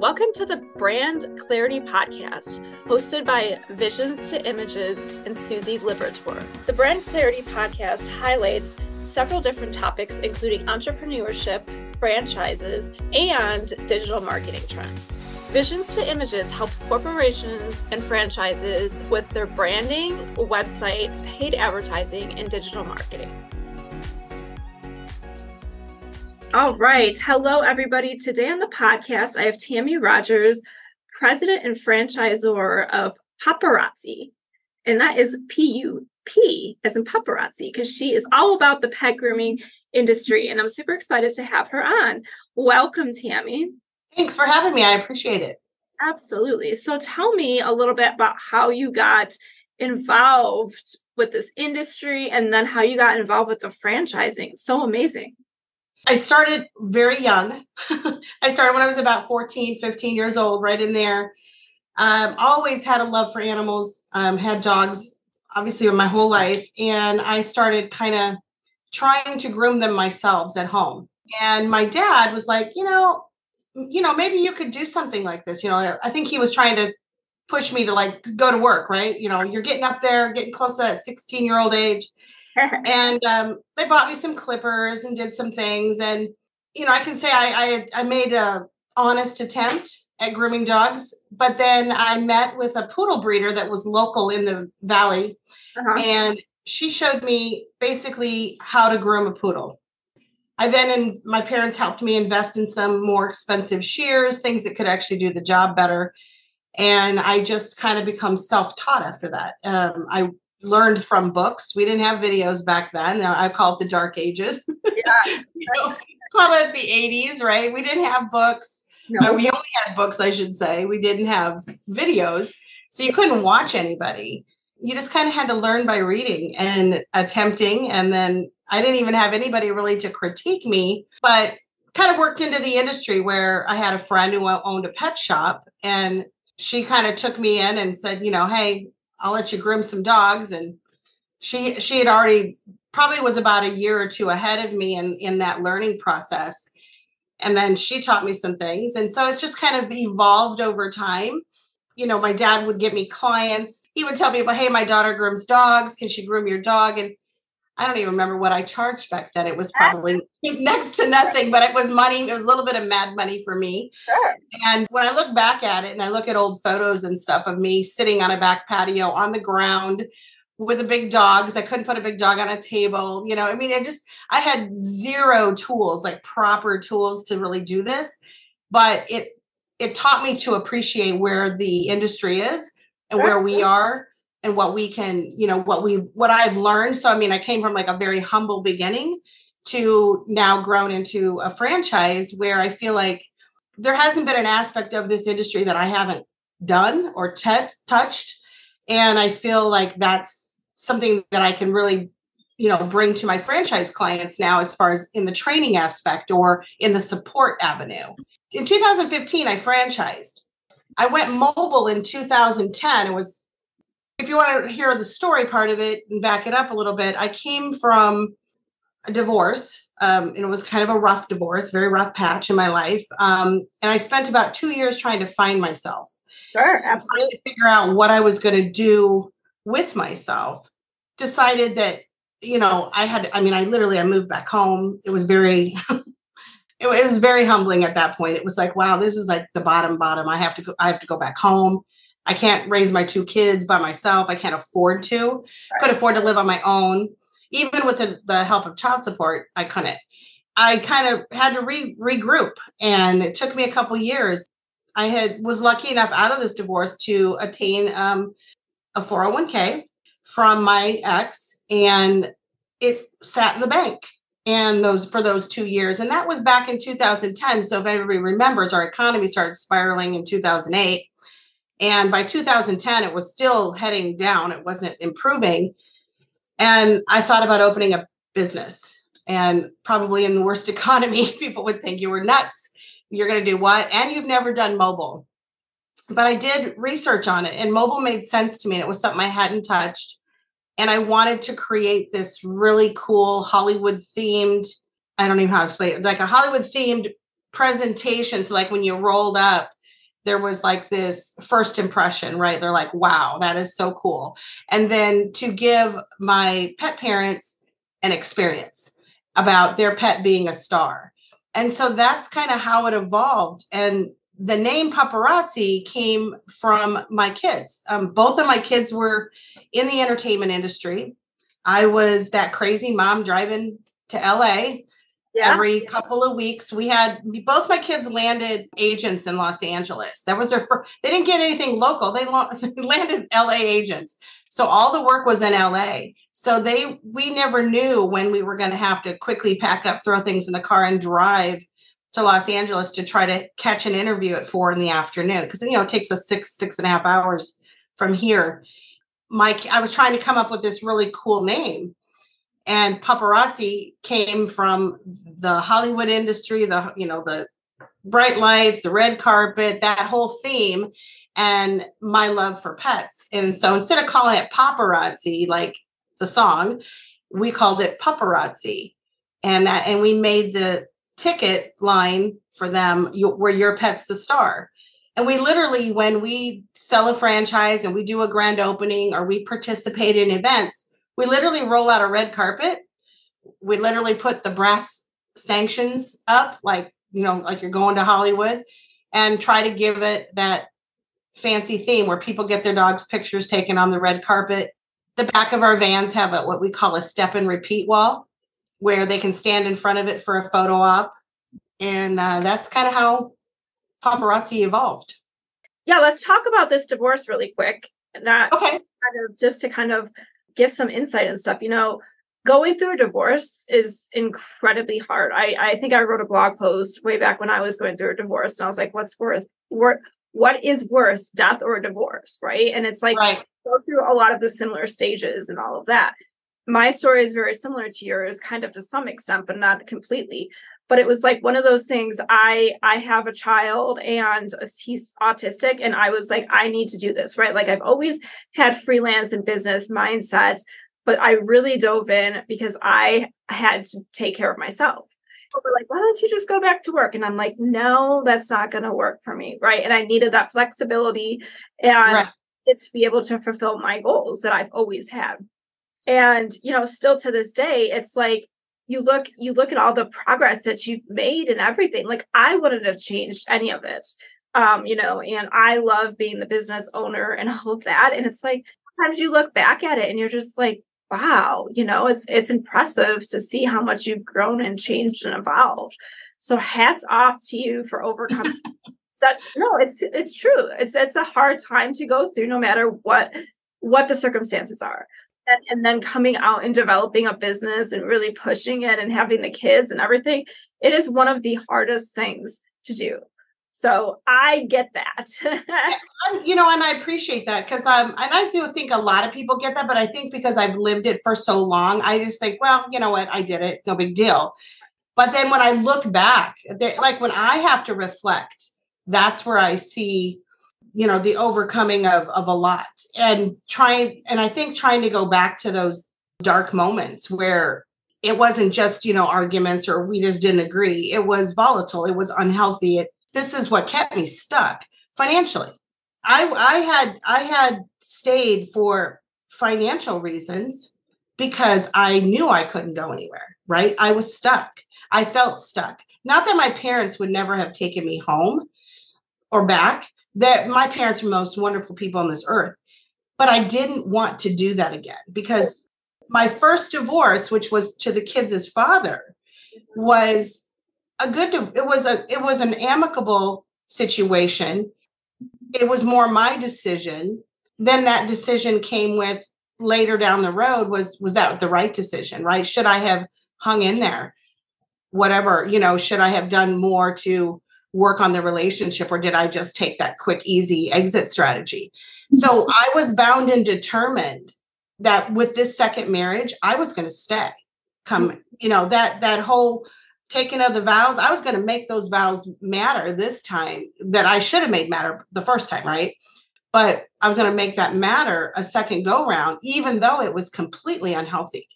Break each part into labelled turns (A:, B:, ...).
A: Welcome to the Brand Clarity Podcast, hosted by Visions to Images and Susie Liberatore. The Brand Clarity Podcast highlights several different topics, including entrepreneurship, franchises, and digital marketing trends. Visions to Images helps corporations and franchises with their branding, website, paid advertising, and digital marketing. All right. Hello, everybody. Today on the podcast, I have Tammy Rodgers, president and franchisor of Puparazzi. And that is P U P as in Puparazzi, because she is all about the pet grooming industry. And I'm super excited to have her on. Welcome, Tammy.
B: Thanks for having me. I appreciate it.
A: Absolutely. So tell me a little bit about how you got involved with this industry and then how you got involved with the franchising. It's so amazing.
B: I started very young. I started when I was about 14, 15 years old, right in there. Um, always had a love for animals, um, had dogs, obviously, my whole life. And I started kind of trying to groom them myself at home. And my dad was like, you know, you know, maybe you could do something like this. You know, I think he was trying to push me to like go to work, right? You know, you're getting up there, getting close to that 16 year old age and um, they bought me some clippers and did some things. And you know, I can say I I, I made a honest attempt at grooming dogs, but then I met with a poodle breeder that was local in the valley, uh-huh. and she showed me basically how to groom a poodle. I then and my parents helped me invest in some more expensive shears, things that could actually do the job better. And I just kind of become self-taught after that. Um, I learned from books. We didn't have videos back then. I call it the dark ages. Yeah. you know, call it the 80s, right? We didn't have books. No. Uh, we only had books, I should say. We didn't have videos. So you couldn't watch anybody. You just kind of had to learn by reading and attempting. And then I didn't even have anybody really to critique me, but kind of worked into the industry where I had a friend who owned a pet shop and she kind of took me in and said, you know, hey, I'll let you groom some dogs. And she she had already probably was about a year or two ahead of me in in that learning process. And then she taught me some things. And so it's just kind of evolved over time. You know, my dad would give me clients. He would tell people, hey, my daughter grooms dogs. Can she groom your dog? And I don't even remember what I charged back then. It was probably next to nothing, but it was money. It was a little bit of mad money for me. Sure. And when I look back at it and I look at old photos and stuff of me sitting on a back patio on the ground with a big dog, because I couldn't put a big dog on a table. You know, I mean, I just, I had zero tools, like proper tools to really do this. But it, it taught me to appreciate where the industry is and where we are and what we can you know what we what i've learned. So i mean i came from like a very humble beginning to now grown into a franchise where i feel like there hasn't been an aspect of this industry that i haven't done or t- touched. And i feel like that's something that i can really you know bring to my franchise clients now as far as in the training aspect or in the support avenue. In 2015 i franchised. I went mobile in 2010 it was if you want to hear the story part of it and back it up a little bit, I came from a divorce. Um, and it was kind of a rough divorce, very rough patch in my life. Um, and I spent about two years trying to find myself.
A: Sure, absolutely.
B: to figure out what I was going to do with myself. Decided that, you know, I had, I mean, I literally, I moved back home. It was very, it, it was very humbling at that point. It was like, wow, this is like the bottom, bottom. I have to go, I have to go back home. I can't raise my two kids by myself. I can't afford to. Right. Could afford to live on my own. Even with the, the help of child support, I couldn't. I kind of had to re- regroup and it took me a couple years. I had was lucky enough out of this divorce to attain um, a 401k from my ex and it sat in the bank and those for those two years and that was back in 2010 so if everybody remembers our economy started spiraling in 2008 and by 2010, it was still heading down, it wasn't improving. And I thought about opening a business. And probably in the worst economy, people would think you were nuts. You're going to do what? And you've never done mobile. But I did research on it, and mobile made sense to me. It was something I hadn't touched. And I wanted to create this really cool Hollywood themed, I don't even know how to explain it, like a Hollywood themed presentation. So, like when you rolled up, there was like this first impression, right? They're like, wow, that is so cool. And then to give my pet parents an experience about their pet being a star. And so that's kind of how it evolved. And the name Puparazzi came from my kids. Um, both of my kids were in the entertainment industry. I was that crazy mom driving to LA yeah. every couple of weeks. We had both my kids landed agents in Los Angeles. That was their first. They didn't get anything local. They landed LA agents. So all the work was in LA. So they we never knew when we were going to have to quickly pack up, throw things in the car, and drive to Los Angeles to try to catch an interview at four in the afternoon because you know it takes us six six and a half hours from here. Mike, I was trying to come up with this really cool name and Puparazzi came from the hollywood industry the you know the bright lights the red carpet that whole theme and my love for pets. And so instead of calling it paparazzi like the song we called it Puparazzi. And that and we made the ticket line for them you, where your pet's the star. And we literally when we sell a franchise and we do a grand opening or we participate in events we literally roll out a red carpet. We literally put the brass stanchions up, like, you know, like you're going to Hollywood, and try to give it that fancy theme where people get their dogs' pictures taken on the red carpet. The back of our vans have a, what we call a step and repeat wall where they can stand in front of it for a photo op. And uh, that's kind of how Puparazzi evolved.
A: Yeah, let's talk about this divorce really quick. Not okay. kind of just to kind of give some insight and stuff. You know, going through a divorce is incredibly hard. I, I think I wrote a blog post way back when I was going through a divorce, and I was like, what's worth what what is worse, death or divorce? Right. And it's like right. go through a lot of the similar stages and all of that. My story is very similar to yours, kind of to some extent, but not completely but it was like one of those things i i have a child and he's autistic and i was like i need to do this right? Like i've always had freelance and business mindset but i really dove in because i had to take care of myself. We're like why don't you just go back to work? And i'm like no that's not going to work for me right? And i needed that flexibility and right. to be able to fulfill my goals that i've always had. And you know still to this day it's like you look you look at all the progress that you've made and everything like i wouldn't have changed any of it. Um you know and i love being the business owner and all of that and it's like sometimes you look back at it and you're just like wow you know it's it's impressive to see how much you've grown and changed and evolved. So hats off to you for overcoming such no it's it's true. It's it's a hard time to go through no matter what what the circumstances are and, and then coming out and developing a business and really pushing it and having the kids and everything it is one of the hardest things to do so I get that.
B: yeah, you know, and I appreciate that because um, and I do think a lot of people get that, but I think because I've lived it for so long, I just think, well, you know what, I did it, no big deal. But then when I look back, they, like when I have to reflect, that's where I see you know the overcoming of of a lot and trying and i think trying to go back to those dark moments where it wasn't just you know arguments or we just didn't agree. It was volatile. It was unhealthy. It, this is what kept me stuck financially. I i had i had stayed for financial reasons because i knew i couldn't go anywhere right? I was stuck. I felt stuck. Not that my parents would never have taken me home or back that my parents were most wonderful people on this earth. But I didn't want to do that again because my first divorce, which was to the kids' father, was a good it was a it was an amicable situation. It was more my decision. Then that decision came with later down the road was was that the right decision, right? Should I have hung in there? Whatever, you know, should I have done more to work on the relationship or did I just take that quick, easy exit strategy? So mm-hmm. I was bound and determined that with this second marriage, I was going to stay. Come, mm-hmm. you know, that that whole taking of the vows, I was going to make those vows matter this time that I should have made matter the first time, right? But I was going to make that matter a second go round, even though it was completely unhealthy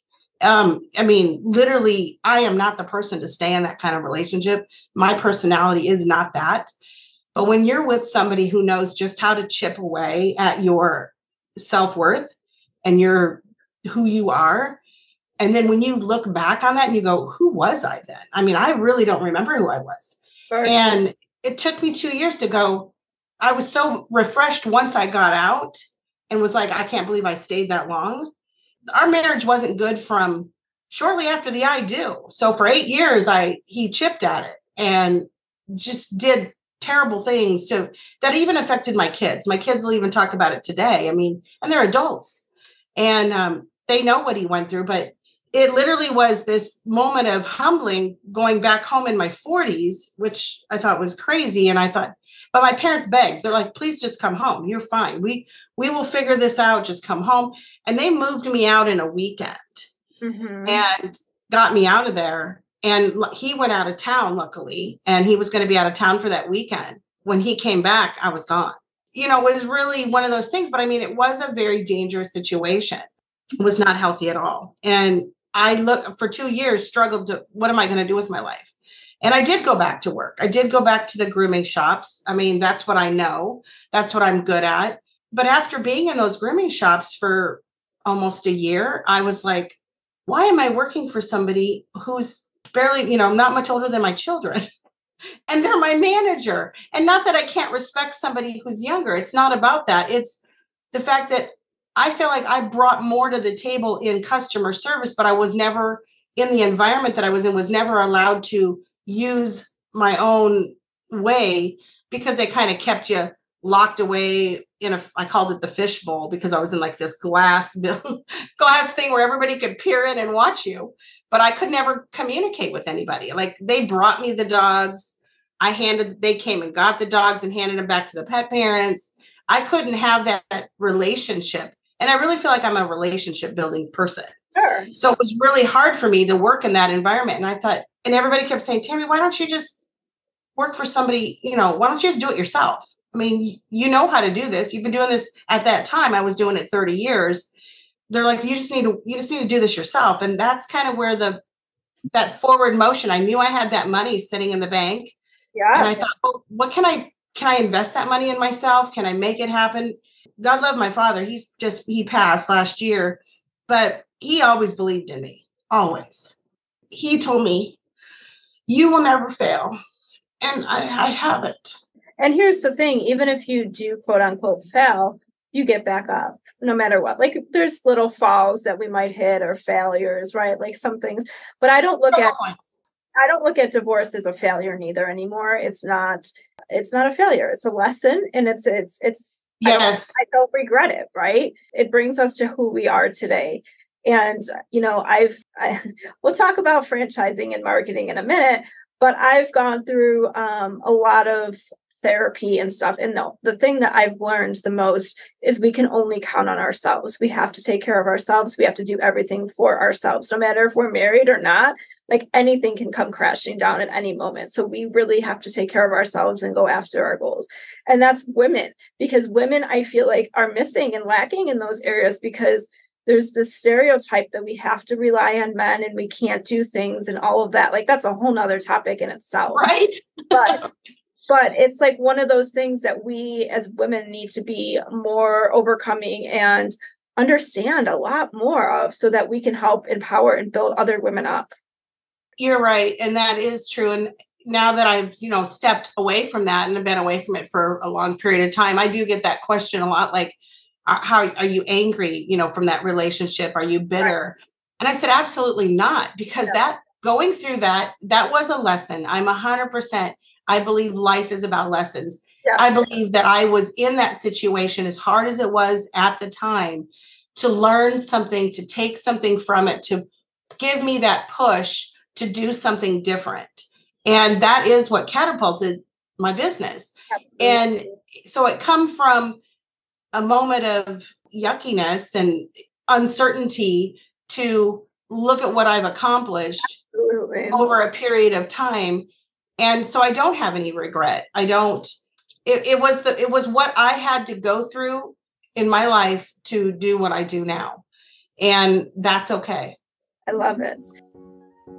B: um i mean literally i am not the person to stay in that kind of relationship my personality is not that But when you're with somebody who knows just how to chip away at your self worth and your who you are, and then when you look back on that and you go, who was I then? I mean, I really don't remember who I was. And it took me two years to go. I was so refreshed once I got out and was like, I can't believe I stayed that long. Our marriage wasn't good from shortly after the I do. So for eight years, I he chipped at it and just did terrible things to that even affected my kids. My kids will even talk about it today. I mean, and they're adults and um, they know what he went through, but it literally was this moment of humbling going back home in my 40s, which I thought was crazy. And I thought, but my parents begged. They're like, please just come home. You're fine. We we will figure this out. Just come home. And they moved me out in a weekend mm-hmm. and got me out of there. And he went out of town, luckily, and he was going to be out of town for that weekend. When he came back, I was gone. You know, it was really one of those things. But I mean, it was a very dangerous situation. It was not healthy at all. And I look for two years, struggled to what am I going to do with my life? And I did go back to work. I did go back to the grooming shops. I mean, that's what I know. That's what I'm good at. But after being in those grooming shops for almost a year, I was like, why am I working for somebody who's barely, you know, not much older than my children? and they're my manager. And not that I can't respect somebody who's younger. It's not about that. It's the fact that I feel like I brought more to the table in customer service, but I was never in the environment that I was in, was never allowed to use my own way because they kind of kept you locked away in a I called it the fishbowl because I was in like this glass glass thing where everybody could peer in and watch you but I could never communicate with anybody like they brought me the dogs I handed they came and got the dogs and handed them back to the pet parents I couldn't have that, that relationship and I really feel like I'm a relationship building person. Sure. So it was really hard for me to work in that environment. And I thought, and everybody kept saying, Tammy, why don't you just work for somebody? You know, why don't you just do it yourself? I mean, you know how to do this. You've been doing this at that time. I was doing it 30 years. They're like, you just need to, you just need to do this yourself. And that's kind of where the, that forward motion, I knew I had that money sitting in the bank. Yeah. And I thought, well, what can I, can I invest that money in myself? Can I make it happen? God love my father. He's just he passed last year, but he always believed in me. Always. He told me, "You will never fail," and I, I haven't.
A: And here's the thing: even if you do quote unquote fail, you get back up no matter what. Like there's little falls that we might hit or failures, right? Like some things, but I don't look at. Points. I don't look at divorce as a failure neither anymore. It's not it's not a failure. It's a lesson and it's it's it's
B: yes.
A: I, I don't regret it, right? It brings us to who we are today. And you know, I've I, we'll talk about franchising and marketing in a minute, but I've gone through um, a lot of therapy and stuff. And no, the thing that I've learned the most is we can only count on ourselves. We have to take care of ourselves. We have to do everything for ourselves, no matter if we're married or not. Like anything can come crashing down at any moment. So we really have to take care of ourselves and go after our goals. And that's women, because women, I feel like, are missing and lacking in those areas because there's this stereotype that we have to rely on men and we can't do things and all of that. Like that's a whole nother topic in itself.
B: Right.
A: but but it's like one of those things that we as women need to be more overcoming and understand a lot more of so that we can help empower and build other women up
B: you're right and that is true and now that i've you know stepped away from that and have been away from it for a long period of time i do get that question a lot like uh, how are you angry you know from that relationship are you bitter right. and i said absolutely not because yeah. that going through that that was a lesson i'm 100% I believe life is about lessons. I believe that I was in that situation as hard as it was at the time to learn something, to take something from it, to give me that push to do something different. And that is what catapulted my business. Absolutely. And so it come from a moment of yuckiness and uncertainty to look at what I've accomplished Absolutely. over a period of time. And so i don't have any regret. I don't it, it was the it was what i had to go through in my life to do what i do now. And that's okay.
A: I love it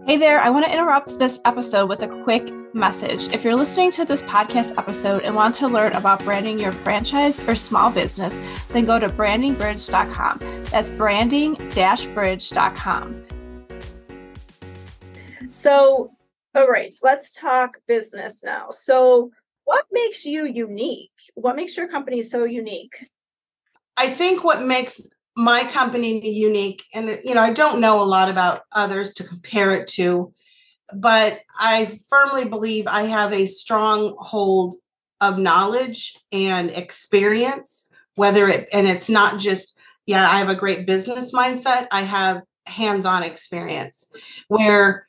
A: Hey there, I want to interrupt this episode with a quick message. If you're listening to this podcast episode and want to learn about branding your franchise or small business, then go to brandingbridge.com. That's branding bridge.com. So, all right, let's talk business now. So, what makes you unique? What makes your company so unique?
B: I think what makes my company unique and you know i don't know a lot about others to compare it to but i firmly believe i have a strong hold of knowledge and experience whether it and it's not just yeah i have a great business mindset i have hands-on experience where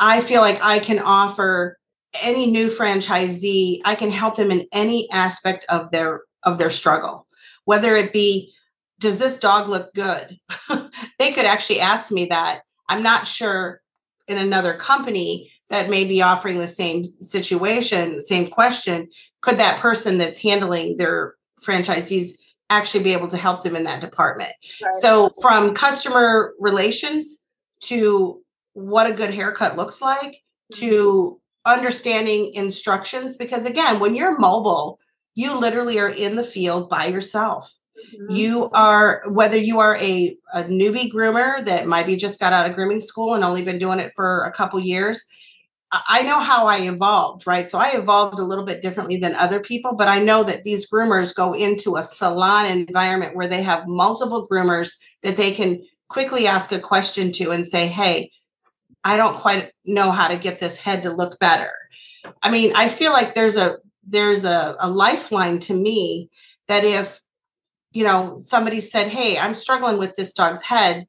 B: i feel like i can offer any new franchisee i can help them in any aspect of their of their struggle whether it be does this dog look good? they could actually ask me that. I'm not sure in another company that may be offering the same situation, same question, could that person that's handling their franchisees actually be able to help them in that department? Right. So, from customer relations to what a good haircut looks like to mm-hmm. understanding instructions, because again, when you're mobile, you literally are in the field by yourself. Mm-hmm. You are, whether you are a, a newbie groomer that maybe just got out of grooming school and only been doing it for a couple years, I know how I evolved, right? So I evolved a little bit differently than other people, but I know that these groomers go into a salon environment where they have multiple groomers that they can quickly ask a question to and say, hey, I don't quite know how to get this head to look better. I mean, I feel like there's a there's a, a lifeline to me that if you know, somebody said, Hey, I'm struggling with this dog's head.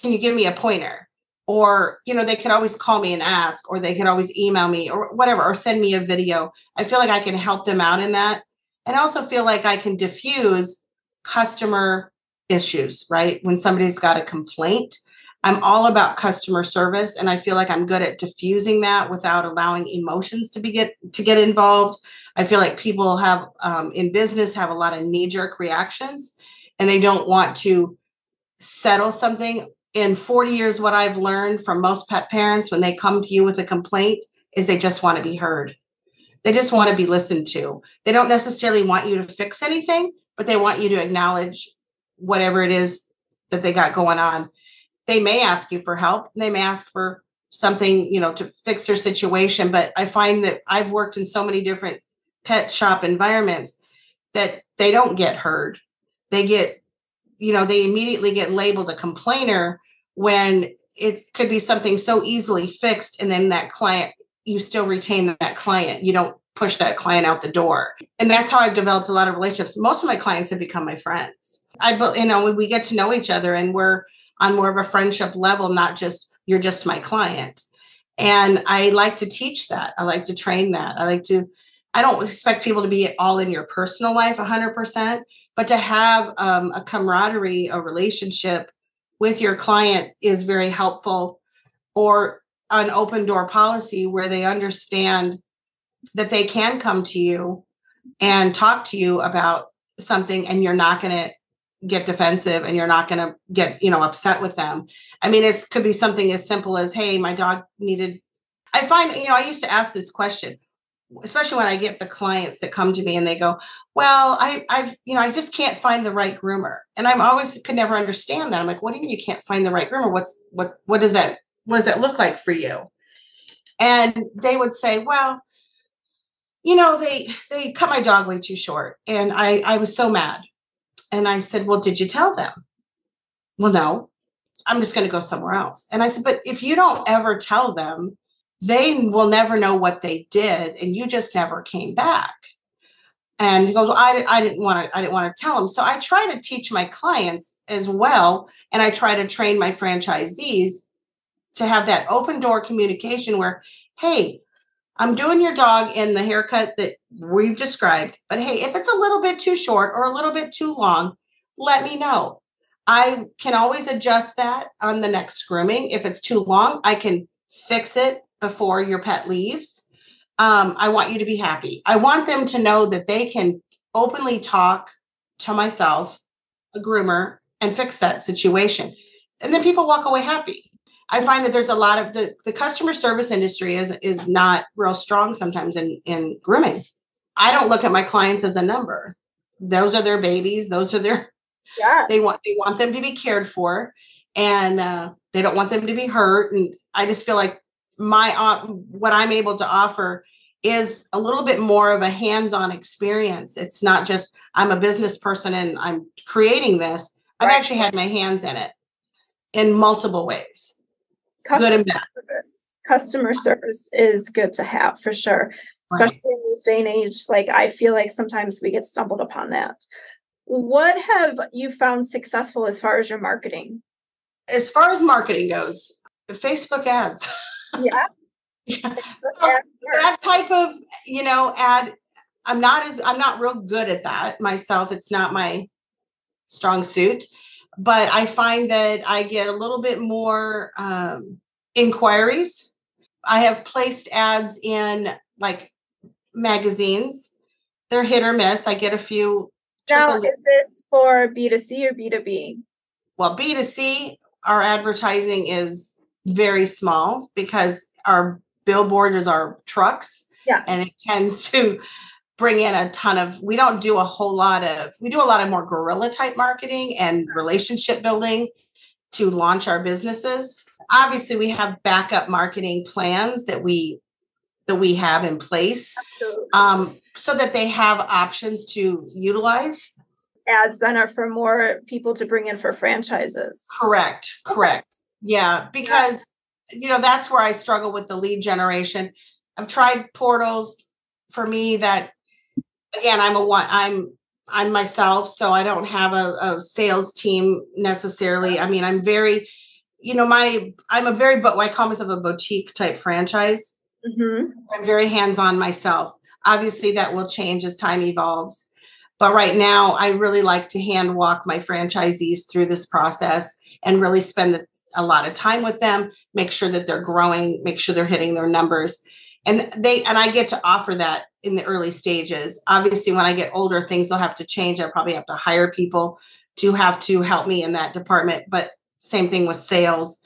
B: Can you give me a pointer? Or, you know, they could always call me and ask, or they could always email me or whatever, or send me a video. I feel like I can help them out in that. And I also feel like I can diffuse customer issues, right? When somebody's got a complaint, I'm all about customer service and I feel like I'm good at diffusing that without allowing emotions to be get to get involved I feel like people have um, in business have a lot of knee jerk reactions and they don't want to settle something. In 40 years, what I've learned from most pet parents when they come to you with a complaint is they just want to be heard. They just want to be listened to. They don't necessarily want you to fix anything, but they want you to acknowledge whatever it is that they got going on. They may ask you for help. They may ask for something, you know, to fix their situation. But I find that I've worked in so many different pet shop environments that they don't get heard. They get, you know, they immediately get labeled a complainer when it could be something so easily fixed. And then that client, you still retain that client. You don't push that client out the door. And that's how I've developed a lot of relationships. Most of my clients have become my friends. I, you know, we get to know each other and we're on more of a friendship level, not just you're just my client. And I like to teach that. I like to train that. I like to I don't expect people to be all in your personal life 100%, but to have um, a camaraderie, a relationship with your client is very helpful, or an open door policy where they understand that they can come to you and talk to you about something and you're not going to get defensive and you're not going to get you know upset with them i mean it could be something as simple as hey my dog needed i find you know i used to ask this question especially when I get the clients that come to me and they go, well, I, I've, you know, I just can't find the right groomer. And I'm always could never understand that. I'm like, what do you mean you can't find the right groomer? What's, what, what does that, what does that look like for you? And they would say, well, you know, they, they cut my dog way too short. And I, I was so mad. And I said, well, did you tell them? Well, no, I'm just going to go somewhere else. And I said, but if you don't ever tell them, they will never know what they did and you just never came back and he goes well, I, I didn't want to i didn't want to tell him so i try to teach my clients as well and i try to train my franchisees to have that open door communication where hey i'm doing your dog in the haircut that we've described but hey if it's a little bit too short or a little bit too long let me know i can always adjust that on the next grooming if it's too long i can fix it before your pet leaves. Um, I want you to be happy. I want them to know that they can openly talk to myself, a groomer, and fix that situation. And then people walk away happy. I find that there's a lot of the, the customer service industry is is not real strong sometimes in, in grooming. I don't look at my clients as a number. Those are their babies. Those are their yeah. They want they want them to be cared for, and uh, they don't want them to be hurt. And I just feel like my uh, what I'm able to offer is a little bit more of a hands-on experience. It's not just I'm a business person and I'm creating this. I've right. actually had my hands in it in multiple ways.
A: Customer good and bad. Service. Customer service is good to have for sure, especially right. in this day and age. Like I feel like sometimes we get stumbled upon that. What have you found successful as far as your marketing?
B: As far as marketing goes, Facebook ads.
A: Yeah.
B: yeah. that type of, you know, ad I'm not as I'm not real good at that myself. It's not my strong suit, but I find that I get a little bit more um, inquiries. I have placed ads in like magazines. They're hit or miss. I get a few
A: now, is this for B2C or B2B?
B: Well, B2C, our advertising is very small because our billboard is our trucks.
A: Yeah.
B: And it tends to bring in a ton of, we don't do a whole lot of, we do a lot of more guerrilla type marketing and relationship building to launch our businesses. Obviously, we have backup marketing plans that we that we have in place um, so that they have options to utilize.
A: Ads then are for more people to bring in for franchises.
B: Correct correct. Yeah because you know that's where i struggle with the lead generation. I've tried portals for me that again i'm a one i'm i'm myself so i don't have a, a sales team necessarily i mean i'm very you know my i'm a very but i call myself a boutique type franchise Mm-hmm. I'm very hands on myself. Obviously, that will change as time evolves. But right now, I really like to hand walk my franchisees through this process and really spend a lot of time with them, make sure that they're growing, make sure they're hitting their numbers. And they and I get to offer that in the early stages. Obviously, when I get older, things will have to change. I probably have to hire people to have to help me in that department. But same thing with sales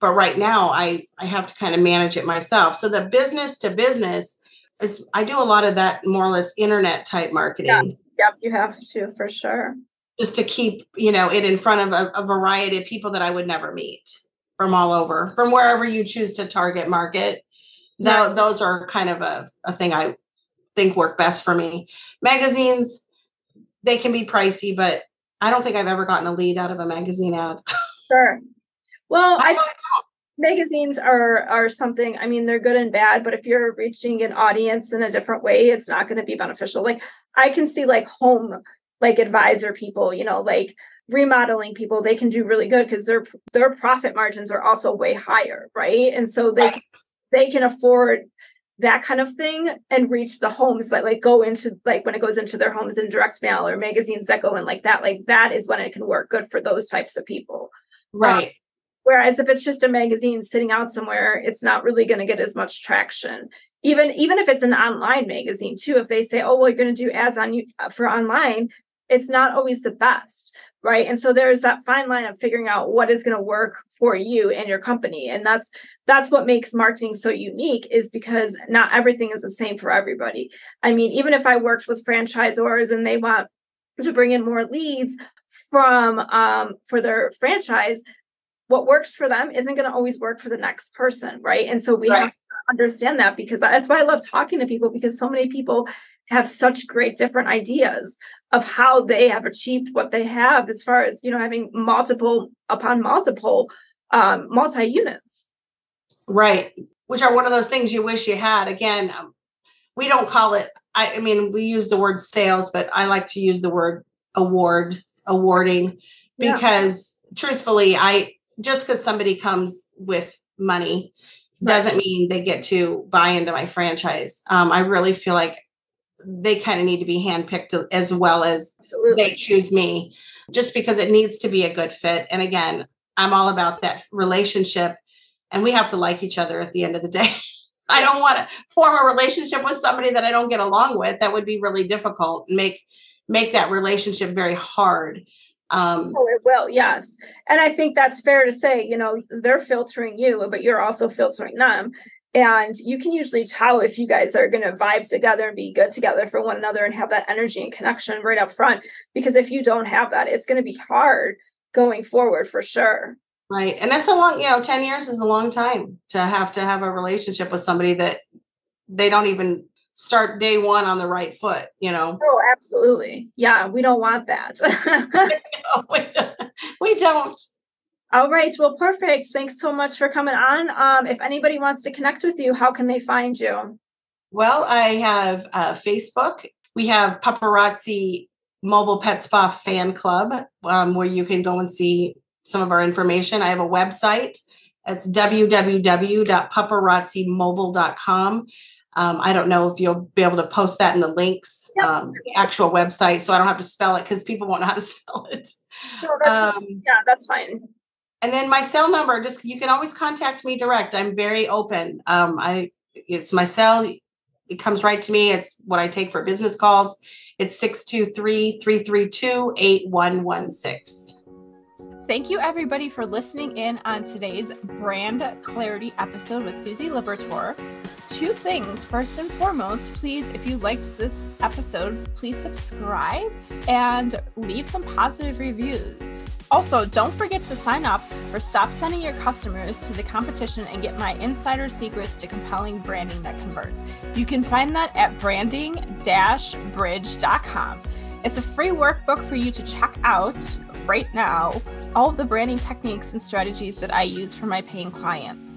B: but right now i i have to kind of manage it myself so the business to business is i do a lot of that more or less internet type marketing yeah.
A: yep you have to for sure
B: just to keep you know it in front of a, a variety of people that i would never meet from all over from wherever you choose to target market that, those are kind of a, a thing i think work best for me magazines they can be pricey but i don't think i've ever gotten a lead out of a magazine ad
A: sure well, I, magazines are are something. I mean, they're good and bad, but if you're reaching an audience in a different way, it's not going to be beneficial. Like I can see like home like advisor people, you know, like remodeling people, they can do really good because their their profit margins are also way higher, right? And so they right. They can afford that kind of thing and reach the homes that like go into like when it goes into their homes in direct mail or magazines that go in like that like that is when it can work good for those types of people
B: right um,
A: Whereas if it's just a magazine sitting out somewhere, it's not really going to get as much traction. Even even if it's an online magazine too, if they say, "Oh, well, you're going to do ads on you uh, for online," it's not always the best, right? And so there's that fine line of figuring out what is going to work for you and your company, and that's that's what makes marketing so unique, is because not everything is the same for everybody. I mean, even if I worked with franchisors and they want to bring in more leads from um, for their franchise what works for them isn't going to always work for the next person right and so we right. have to understand that because that's why i love talking to people because so many people have such great different ideas of how they have achieved what they have as far as you know having multiple upon multiple um, multi units
B: right. Which are one of those things you wish you had. Again um, we don't call it I, I mean we use the word sales but i like to use the word award awarding. Because yeah. truthfully i just because somebody comes with money doesn't mean they get to buy into my franchise. Um, I really feel like they kind of need to be handpicked as well as Absolutely. they choose me, just because it needs to be a good fit. And again, I'm all about that relationship, and we have to like each other at the end of the day. I don't want to form a relationship with somebody that I don't get along with. That would be really difficult make make that relationship very hard. Um,
A: oh, it will, yes. And I think that's fair to say, you know, they're filtering you, but you're also filtering them. And you can usually tell if you guys are going to vibe together and be good together for one another and have that energy and connection right up front. Because if you don't have that, it's going to be hard going forward for sure.
B: Right. And that's a long, you know, 10 years is a long time to have to have a relationship with somebody that they don't even start day one on the right foot, you know?
A: Oh, absolutely. Yeah. We don't want that.
B: no, we, don't. we don't.
A: All right. Well, perfect. Thanks so much for coming on. Um, if anybody wants to connect with you, how can they find you?
B: Well, I have uh, Facebook. We have Puparazzi Mobile Pet Spa Fan Club, um, where you can go and see some of our information. I have a website. It's www.puparazzimobile.com. Um, I don't know if you'll be able to post that in the links, yep. um, the actual website, so I don't have to spell it because people won't know how to spell it.
A: No, that's, um, yeah, that's fine.
B: And then my cell number, just you can always contact me direct. I'm very open. Um, I it's my cell. It comes right to me. It's what I take for business calls. It's 623 332 8116.
A: Thank you, everybody, for listening in on today's brand clarity episode with Susie Liberatore. Two things. First and foremost, please, if you liked this episode, please subscribe and leave some positive reviews. Also, don't forget to sign up for Stop Sending Your Customers to the competition and get my insider secrets to compelling branding that converts. You can find that at branding bridge.com. It's a free workbook for you to check out right now all of the branding techniques and strategies that I use for my paying clients.